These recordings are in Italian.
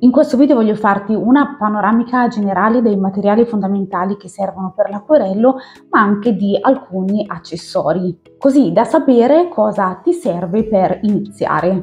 In questo video voglio farti una panoramica generale dei materiali fondamentali che servono per l'acquerello, ma anche di alcuni accessori, così da sapere cosa ti serve per iniziare.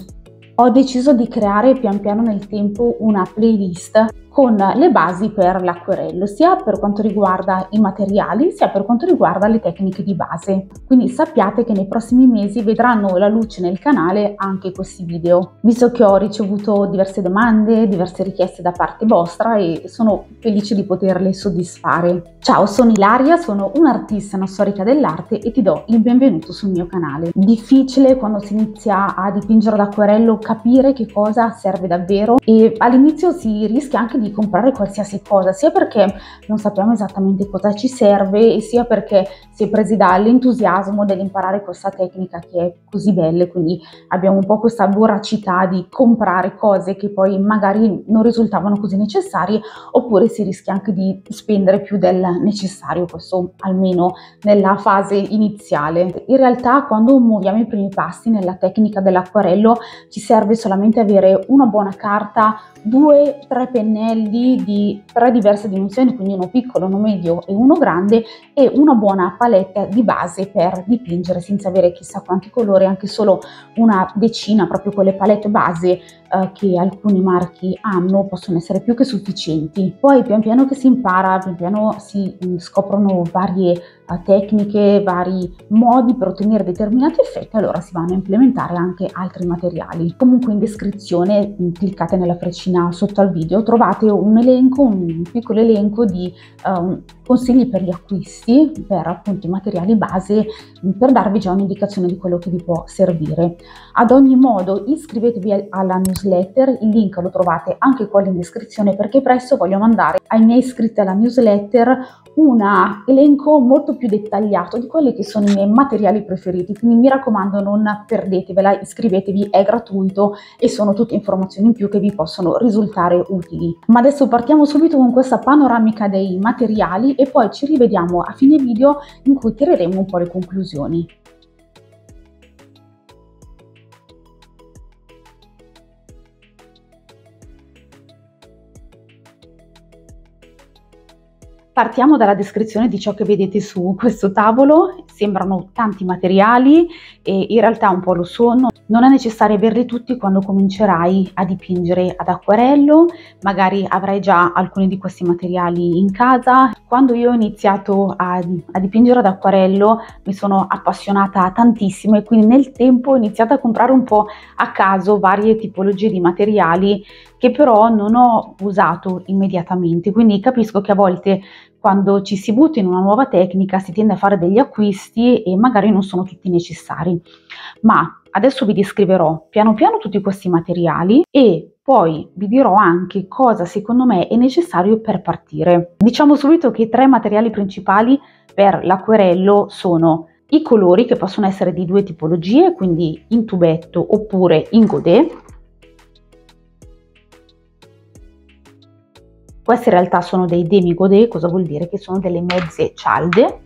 Ho deciso di creare pian piano nel tempo una playlist con le basi per l'acquerello, sia per quanto riguarda i materiali, sia per quanto riguarda le tecniche di base. Quindi sappiate che nei prossimi mesi vedranno la luce nel canale anche questi video, visto che ho ricevuto diverse domande, diverse richieste da parte vostra e sono felice di poterle soddisfare. Ciao, sono Ilaria, sono un'artista, una storica dell'arte e ti do il benvenuto sul mio canale. Difficile quando si inizia a dipingere ad acquerello capire che cosa serve davvero e all'inizio si rischia anche di di comprare qualsiasi cosa, sia perché non sappiamo esattamente cosa ci serve sia perché si è presi dall'entusiasmo dell'imparare questa tecnica che è così bella, quindi abbiamo un po' questa voracità di comprare cose che poi magari non risultavano così necessarie oppure si rischia anche di spendere più del necessario, questo almeno nella fase iniziale. In realtà quando muoviamo i primi passi nella tecnica dell'acquarello ci serve solamente avere una buona carta, due, tre pennelli di tre diverse dimensioni, quindi uno piccolo, uno medio e uno grande e una buona palette di base per dipingere senza avere chissà quanti colori, anche solo una decina, proprio quelle palette base eh, che alcuni marchi hanno possono essere più che sufficienti. Poi pian piano che si impara, pian piano si mm, scoprono varie tecniche, vari modi per ottenere determinati effetti, allora si vanno a implementare anche altri materiali. Comunque in descrizione, cliccate nella freccina sotto al video, trovate un elenco, un piccolo elenco di um, consigli per gli acquisti, per appunto i materiali base, per darvi già un'indicazione di quello che vi può servire. Ad ogni modo iscrivetevi alla newsletter, il link lo trovate anche qua in descrizione perché presto voglio mandare ai miei iscritti alla newsletter un elenco molto più dettagliato di quelli che sono i miei materiali preferiti, quindi mi raccomando non perdetevela, iscrivetevi, è gratuito e sono tutte informazioni in più che vi possono risultare utili. Ma adesso partiamo subito con questa panoramica dei materiali e poi ci rivediamo a fine video in cui tireremo un po' le conclusioni. Partiamo dalla descrizione di ciò che vedete su questo tavolo, sembrano tanti materiali e in realtà un po' lo sono, non è necessario averli tutti quando comincerai a dipingere ad acquarello, magari avrai già alcuni di questi materiali in casa. Quando io ho iniziato a, a dipingere ad acquarello mi sono appassionata tantissimo e quindi nel tempo ho iniziato a comprare un po' a caso varie tipologie di materiali che però non ho usato immediatamente, quindi capisco che a volte quando ci si butta in una nuova tecnica si tende a fare degli acquisti e magari non sono tutti necessari. Ma adesso vi descriverò piano piano tutti questi materiali e poi vi dirò anche cosa secondo me è necessario per partire. Diciamo subito che i tre materiali principali per l'acquerello sono i colori che possono essere di due tipologie, quindi in tubetto oppure in godet, Questi in realtà sono dei demi-godé, cosa vuol dire? Che sono delle mezze cialde.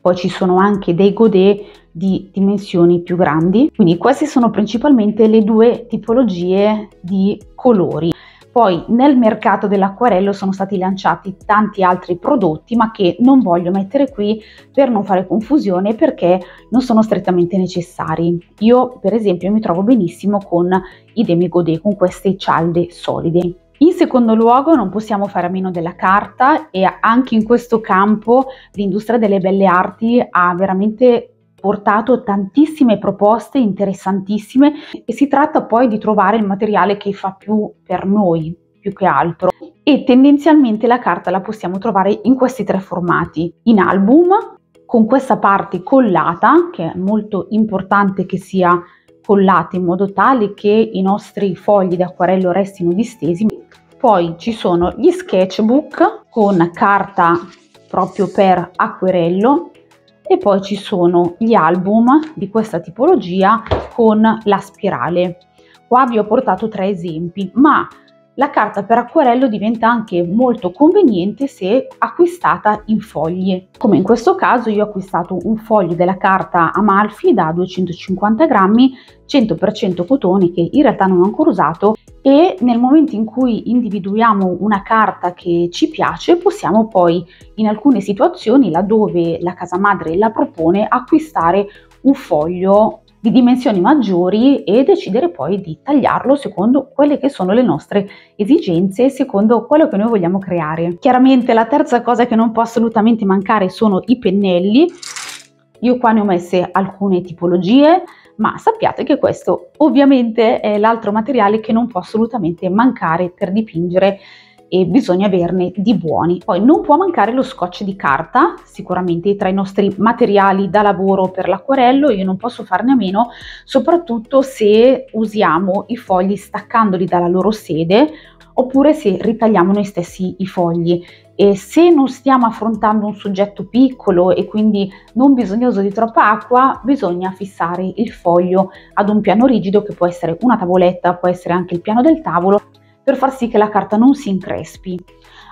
Poi ci sono anche dei godé di dimensioni più grandi. Quindi queste sono principalmente le due tipologie di colori. Poi nel mercato dell'acquarello sono stati lanciati tanti altri prodotti, ma che non voglio mettere qui per non fare confusione perché non sono strettamente necessari. Io, per esempio, mi trovo benissimo con i demi godé, con queste cialde solide. In secondo luogo non possiamo fare a meno della carta e anche in questo campo l'industria delle belle arti ha veramente portato tantissime proposte interessantissime e si tratta poi di trovare il materiale che fa più per noi più che altro. E tendenzialmente la carta la possiamo trovare in questi tre formati. In album con questa parte collata che è molto importante che sia collata in modo tale che i nostri fogli di acquarello restino distesi poi ci sono gli sketchbook con carta proprio per acquerello e poi ci sono gli album di questa tipologia con la spirale. Qua vi ho portato tre esempi, ma la carta per acquarello diventa anche molto conveniente se acquistata in fogli. Come in questo caso io ho acquistato un foglio della carta Amalfi da 250 grammi, 100% cotone che in realtà non ho ancora usato e nel momento in cui individuiamo una carta che ci piace possiamo poi in alcune situazioni laddove la casa madre la propone acquistare un foglio di dimensioni maggiori e decidere poi di tagliarlo secondo quelle che sono le nostre esigenze, secondo quello che noi vogliamo creare. Chiaramente la terza cosa che non può assolutamente mancare sono i pennelli. Io qua ne ho messe alcune tipologie, ma sappiate che questo ovviamente è l'altro materiale che non può assolutamente mancare per dipingere e bisogna averne di buoni. Poi non può mancare lo scotch di carta, sicuramente tra i nostri materiali da lavoro per l'acquarello, io non posso farne a meno, soprattutto se usiamo i fogli staccandoli dalla loro sede oppure se ritagliamo noi stessi i fogli. E se non stiamo affrontando un soggetto piccolo e quindi non bisognoso di troppa acqua, bisogna fissare il foglio ad un piano rigido che può essere una tavoletta, può essere anche il piano del tavolo per far sì che la carta non si increspi.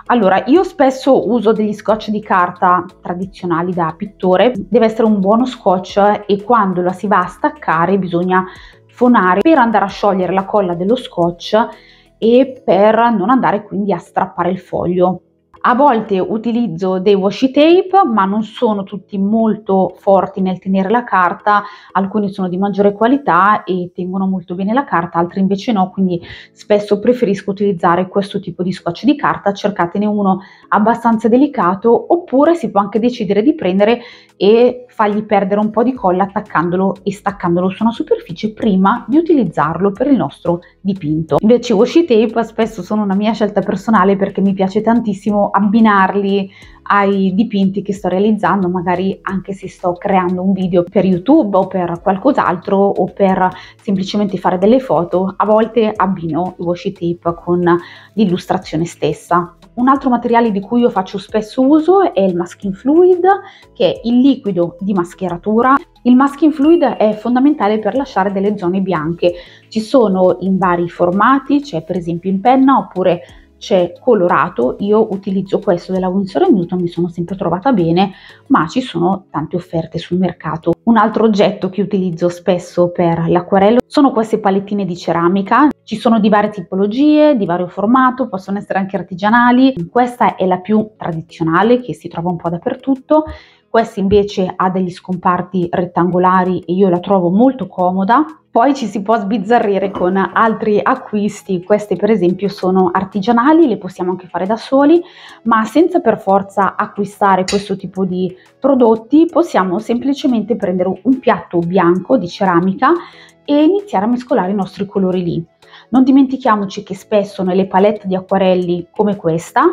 Allora, io spesso uso degli scotch di carta tradizionali da pittore, deve essere un buono scotch e quando la si va a staccare bisogna fonare per andare a sciogliere la colla dello scotch e per non andare quindi a strappare il foglio. A volte utilizzo dei washi tape, ma non sono tutti molto forti nel tenere la carta, alcuni sono di maggiore qualità e tengono molto bene la carta, altri invece no, quindi spesso preferisco utilizzare questo tipo di scotch di carta, cercatene uno abbastanza delicato oppure si può anche decidere di prendere e fargli perdere un po' di colla attaccandolo e staccandolo su una superficie prima di utilizzarlo per il nostro dipinto. Invece i washi tape spesso sono una mia scelta personale perché mi piace tantissimo abbinarli ai dipinti che sto realizzando, magari anche se sto creando un video per YouTube o per qualcos'altro o per semplicemente fare delle foto, a volte abbino i washi tape con l'illustrazione stessa. Un altro materiale di cui io faccio spesso uso è il masking fluid, che è il liquido di mascheratura. Il masking fluid è fondamentale per lasciare delle zone bianche. Ci sono in vari formati, c'è per esempio in penna oppure c'è colorato, io utilizzo questo della Winsor Newton, mi sono sempre trovata bene, ma ci sono tante offerte sul mercato. Un altro oggetto che utilizzo spesso per l'acquarello sono queste palettine di ceramica, ci sono di varie tipologie, di vario formato, possono essere anche artigianali, questa è la più tradizionale che si trova un po' dappertutto, questa invece ha degli scomparti rettangolari e io la trovo molto comoda, poi ci si può sbizzarrire con altri acquisti, queste per esempio sono artigianali, le possiamo anche fare da soli, ma senza per forza acquistare questo tipo di prodotti possiamo semplicemente prendere un piatto bianco di ceramica e iniziare a mescolare i nostri colori lì. Non dimentichiamoci che spesso nelle palette di acquarelli come questa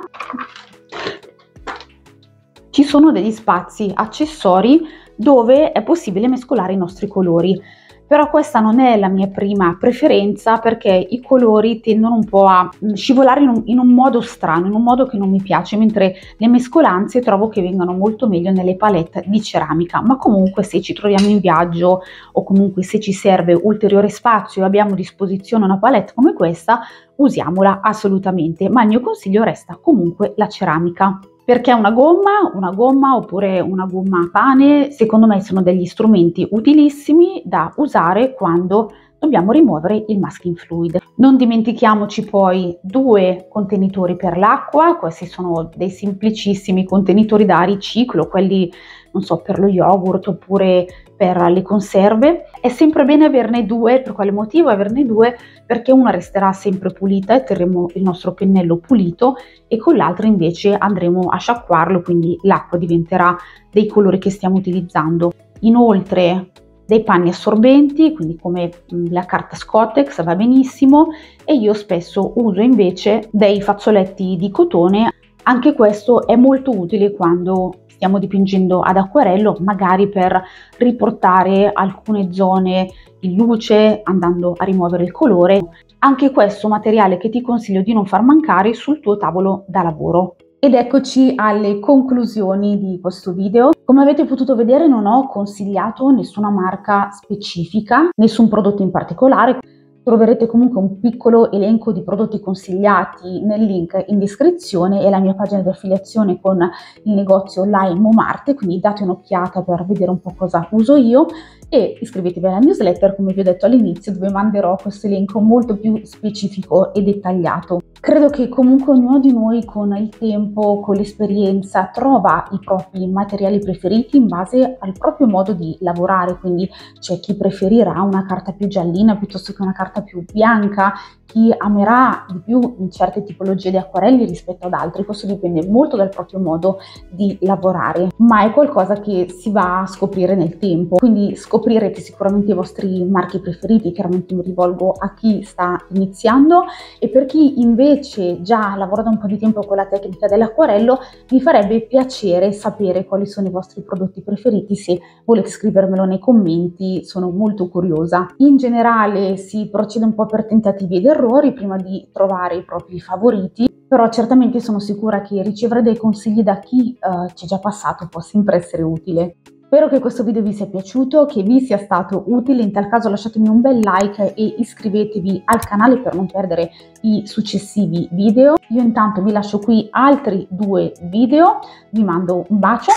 ci sono degli spazi accessori dove è possibile mescolare i nostri colori. Però questa non è la mia prima preferenza perché i colori tendono un po' a mm, scivolare in un, in un, modo strano, in un modo che non mi piace, mentre le mescolanze trovo che vengano molto meglio nelle palette di ceramica, ma comunque se ci troviamo in viaggio o comunque se ci serve ulteriore spazio e abbiamo a disposizione una palette come questa, usiamola assolutamente, ma il mio consiglio resta comunque la ceramica perché una gomma, una gomma oppure una gomma a pane, secondo me sono degli strumenti utilissimi da usare quando dobbiamo rimuovere il masking fluid. Non dimentichiamoci poi due contenitori per l'acqua, questi sono dei semplicissimi contenitori da riciclo, quelli non so per lo yogurt oppure per le conserve. È sempre bene averne due, per quale motivo averne due? Perché una resterà sempre pulita e terremo il nostro pennello pulito e con l'altra invece andremo a sciacquarlo, quindi l'acqua diventerà dei colori che stiamo utilizzando. Inoltre dei panni assorbenti, quindi come mm, la carta Scottex va benissimo e io spesso uso invece dei fazzoletti di cotone, anche questo è molto utile quando stiamo dipingendo ad acquerello, magari per riportare alcune zone in luce andando a rimuovere il colore. Anche questo materiale che ti consiglio di non far mancare sul tuo tavolo da lavoro. Ed eccoci alle conclusioni di questo video. Come avete potuto vedere non ho consigliato nessuna marca specifica, nessun prodotto in particolare. Troverete comunque un piccolo elenco di prodotti consigliati nel link in descrizione e la mia pagina di affiliazione con il negozio online Momarte, quindi date un'occhiata per vedere un po' cosa uso io e iscrivetevi alla newsletter come vi ho detto all'inizio dove manderò questo elenco molto più specifico e dettagliato. Credo che comunque ognuno di noi con il tempo, con l'esperienza, trova i propri materiali preferiti in base al proprio modo di lavorare, quindi c'è chi preferirà una carta più giallina piuttosto che una carta più bianca, chi amerà di più certe tipologie di acquarelli rispetto ad altri, questo dipende molto dal proprio modo di lavorare, ma è qualcosa che si va a scoprire nel tempo, quindi scoprirete sicuramente i vostri marchi preferiti, chiaramente mi rivolgo a chi sta iniziando e per chi invece già lavora da un po' di tempo con la tecnica dell'acquarello mi farebbe piacere sapere quali sono i vostri prodotti preferiti, se volete scrivermelo nei commenti sono molto curiosa. In generale si procede un po' per tentativi ed errori prima di trovare i propri favoriti, però certamente sono sicura che ricevere dei consigli da chi uh, ci è già passato può sempre essere utile. Spero che questo video vi sia piaciuto, che vi sia stato utile, in tal caso lasciatemi un bel like e iscrivetevi al canale per non perdere i successivi video. Io intanto vi lascio qui altri due video, vi mando un bacio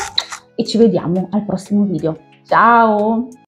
e ci vediamo al prossimo video. Ciao!